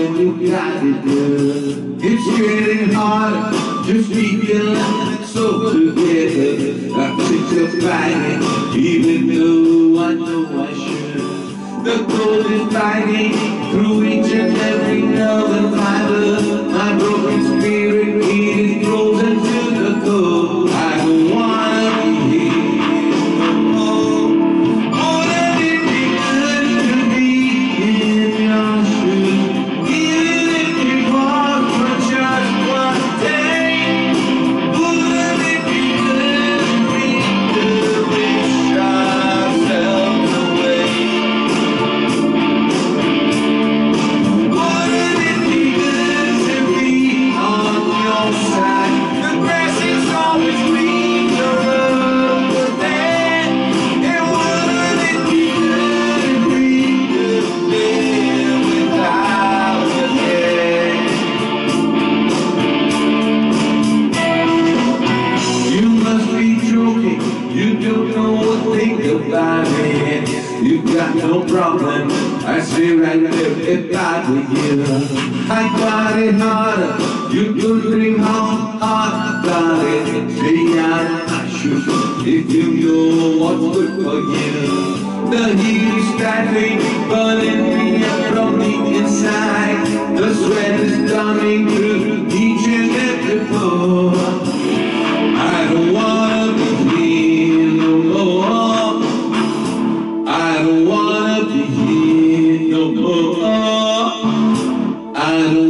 you got it done It's getting harder Just keep your so together I think you're fighting Even though I know I should The cold is biting Through each and every and fiber. My broken You got no problem. I say right there if I you. I got it harder. You could how hard I got it. Not sure if you know what's good for you. The heat is stabbing, burning me up from the inside. The sweat is coming through each and every pore. I don't